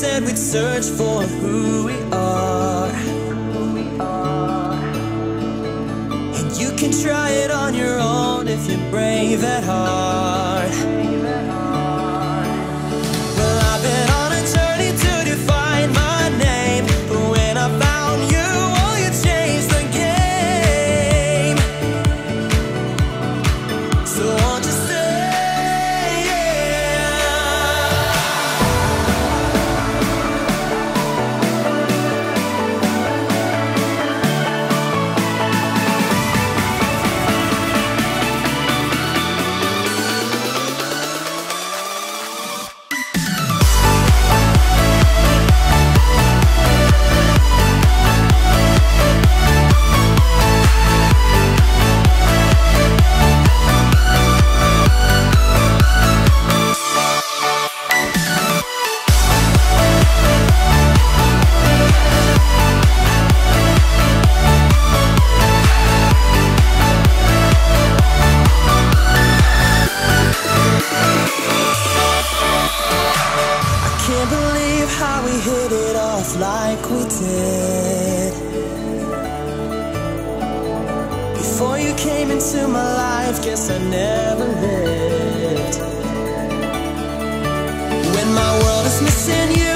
said we'd search for who we are. And you can try it on your own if you're brave at heart. Did. Before you came into my life, guess I never lived. When my world is missing you,